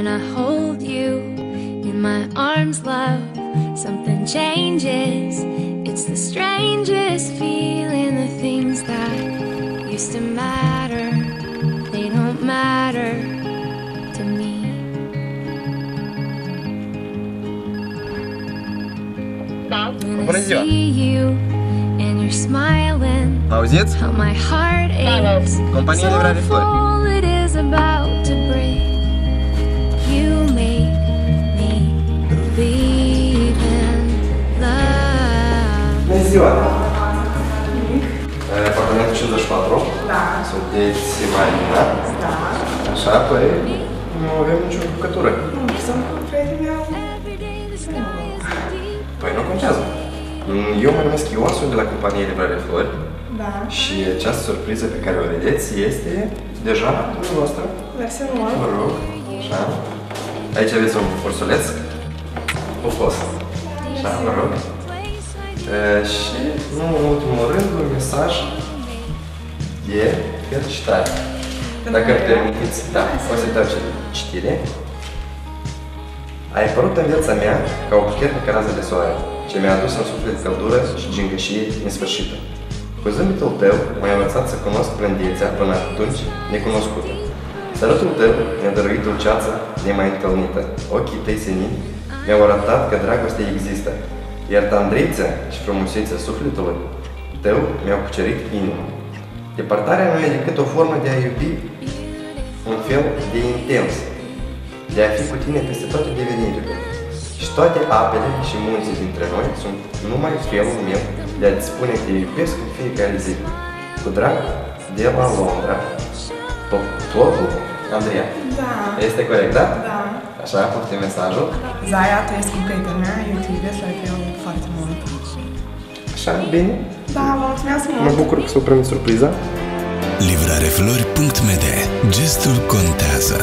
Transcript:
when I hold you in my arms, love, something changes. It's the strangest feeling, the things that used to matter, they don't matter to me. When I see you and you're smiling. How my heart aches. So Livrare ziua! Apartamentul 54. Da. Sunteți Marina. Da. Așa, păi nu avem nicio bucătură. Nu, sunt cu prietenii meu. Every day the sky is deep. Păi nu contează. Mm, Eu mă numesc Ion, sunt de la compania Livrare Flori Da. și această surpriză pe care o vedeți este deja dumneavoastră. Mersi Vă mult. rog, așa. Aici aveți un ursuleț. Pufos. Așa, vă rog. E, și, nu în ultimul rând, un mesaj de felicitare. Dacă îmi permiteți, da, o să dau citire. Ai apărut în viața mea ca o puternică rază de soare, ce mi-a adus în suflet căldură și gingășie nesfârșită. Cu zâmbetul tău m-ai învățat să cunosc blândețea până atunci necunoscută. Sărutul tău mi-a dăruit dulceața nemai întâlnită. Ochii tăi senini mi-au arătat că dragostea există, iar tandrețea și frumusețea sufletului tău mi-au cucerit inima. Departarea nu e decât o formă de a iubi un fel de intens, de a fi cu tine peste toate devenirile. Și toate apele și munții dintre noi sunt numai felul meu de a-ți spune te iubesc în fiecare zi. Cu drag, de la Londra. To- Totul, Andreea. Da. Este corect, da? Da. Așa, poftim mesajul. Zaya, tu ești cu prietena mea, eu te iubesc la fel foarte mult. Așa, bine. Da, vă mulțumesc Mă mult. bucur că s-o primit surpriza. Livrareflori.md Gestul contează